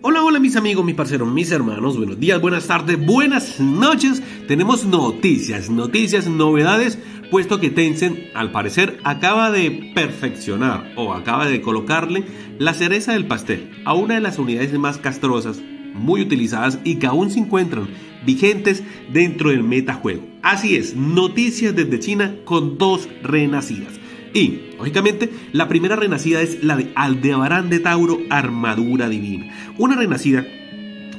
Hola, hola mis amigos, mis parceros, mis hermanos, buenos días, buenas tardes, buenas noches. Tenemos noticias, noticias, novedades, puesto que Tencent al parecer acaba de perfeccionar o acaba de colocarle la cereza del pastel a una de las unidades más castrosas, muy utilizadas y que aún se encuentran vigentes dentro del metajuego. Así es, noticias desde China con dos renacidas. Y, lógicamente, la primera renacida es la de Aldebarán de Tauro Armadura Divina. Una renacida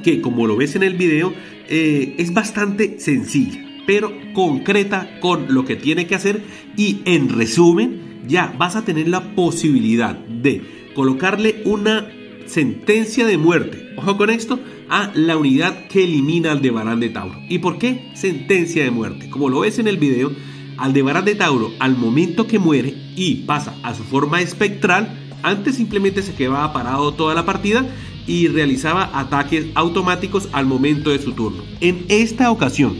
que, como lo ves en el video, eh, es bastante sencilla, pero concreta con lo que tiene que hacer y, en resumen, ya vas a tener la posibilidad de colocarle una sentencia de muerte, ojo con esto, a la unidad que elimina Aldebarán de Tauro. ¿Y por qué sentencia de muerte? Como lo ves en el video, Aldebarán de Tauro, al momento que muere y pasa a su forma espectral, antes simplemente se quedaba parado toda la partida y realizaba ataques automáticos al momento de su turno. En esta ocasión,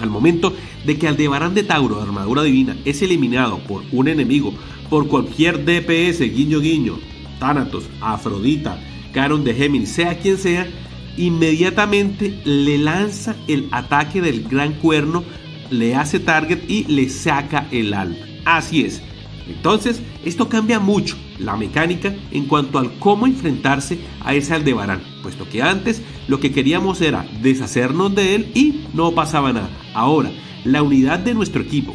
al momento de que Aldebarán de Tauro, armadura divina, es eliminado por un enemigo, por cualquier DPS, guiño guiño, Thanatos, Afrodita, Caron de Géminis, sea quien sea, inmediatamente le lanza el ataque del gran cuerno le hace target y le saca el alma. Así es. Entonces, esto cambia mucho la mecánica en cuanto al cómo enfrentarse a ese Aldebarán, puesto que antes lo que queríamos era deshacernos de él y no pasaba nada. Ahora, la unidad de nuestro equipo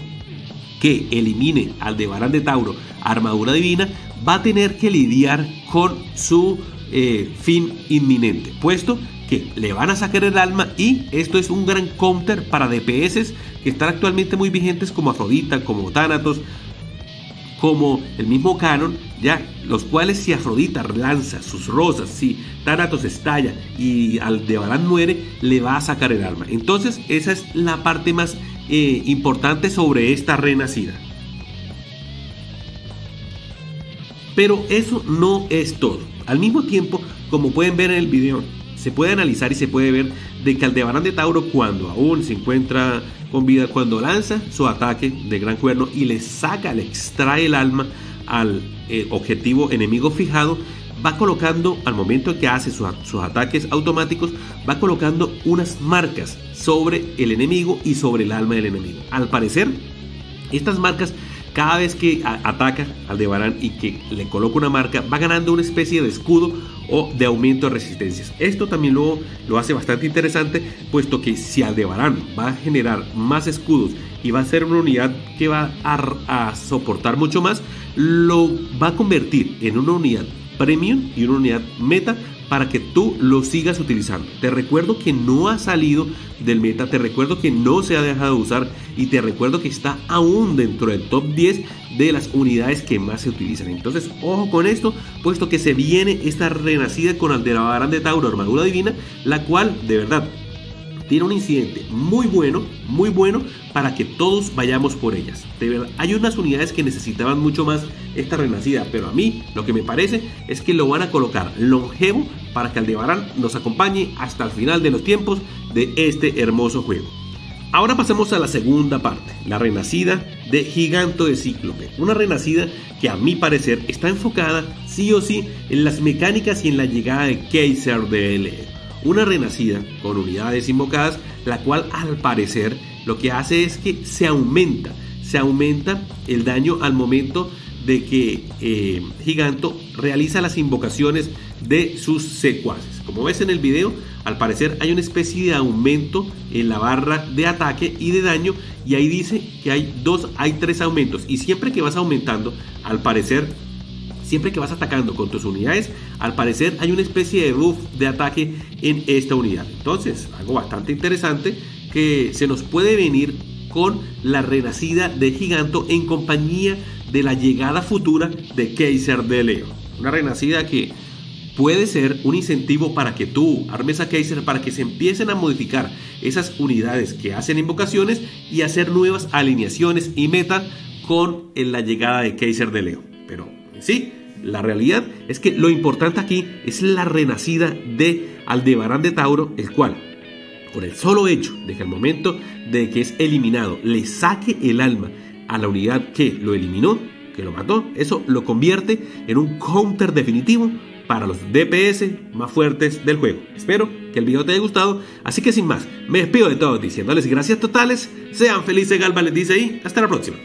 que elimine Aldebarán de Tauro, armadura divina, va a tener que lidiar con su eh, fin inminente, puesto que le van a sacar el alma y esto es un gran counter para DPS que están actualmente muy vigentes como Afrodita, como Thanatos, como el mismo Canon, ya, los cuales si Afrodita lanza sus rosas, si Thanatos estalla y Aldebarán muere, le va a sacar el alma. Entonces, esa es la parte más eh, importante sobre esta renacida. Pero eso no es todo. Al mismo tiempo, como pueden ver en el video, se puede analizar y se puede ver de que Aldebarán de Tauro cuando aún se encuentra con vida, cuando lanza su ataque de gran cuerno y le saca, le extrae el alma al eh, objetivo enemigo fijado, va colocando, al momento que hace sus, sus ataques automáticos, va colocando unas marcas sobre el enemigo y sobre el alma del enemigo. Al parecer, estas marcas cada vez que ataca al Debarán y que le coloca una marca, va ganando una especie de escudo o de aumento de resistencias. Esto también lo, lo hace bastante interesante, puesto que si Aldebarán va a generar más escudos y va a ser una unidad que va a soportar mucho más, lo va a convertir en una unidad premium y una unidad meta para que tú lo sigas utilizando. Te recuerdo que no ha salido del meta, te recuerdo que no se ha dejado de usar y te recuerdo que está aún dentro del top 10 de las unidades que más se utilizan. Entonces, ojo con esto, puesto que se viene esta renacida con Aldebarán de Tauro, armadura divina, la cual de verdad tiene un incidente muy bueno, muy bueno para que todos vayamos por ellas. De verdad, hay unas unidades que necesitaban mucho más esta renacida, pero a mí lo que me parece es que lo van a colocar longevo para que Aldebarán nos acompañe hasta el final de los tiempos de este hermoso juego. Ahora pasamos a la segunda parte, la renacida de Giganto de Cíclope. Una renacida que a mi parecer está enfocada sí o sí en las mecánicas y en la llegada de Kaiser de LE una renacida con unidades invocadas, la cual al parecer lo que hace es que se aumenta, se aumenta el daño al momento de que eh, Giganto realiza las invocaciones de sus secuaces. Como ves en el video, al parecer hay una especie de aumento en la barra de ataque y de daño y ahí dice que hay dos, hay tres aumentos y siempre que vas aumentando, al parecer siempre que vas atacando con tus unidades, al parecer hay una especie de buff de ataque en esta unidad. Entonces, algo bastante interesante que se nos puede venir con la renacida de Giganto en compañía de la llegada futura de Kaiser de Leo. Una renacida que puede ser un incentivo para que tú armes a Kaiser para que se empiecen a modificar esas unidades que hacen invocaciones y hacer nuevas alineaciones y meta con la llegada de Kaiser de Leo. Pero sí, la realidad es que lo importante aquí es la renacida de Aldebarán de Tauro, el cual, por el solo hecho de que al momento de que es eliminado le saque el alma a la unidad que lo eliminó, que lo mató, eso lo convierte en un counter definitivo para los DPS más fuertes del juego. Espero que el video te haya gustado, así que sin más, me despido de todos diciéndoles gracias totales, sean felices, Galva les dice ahí, hasta la próxima.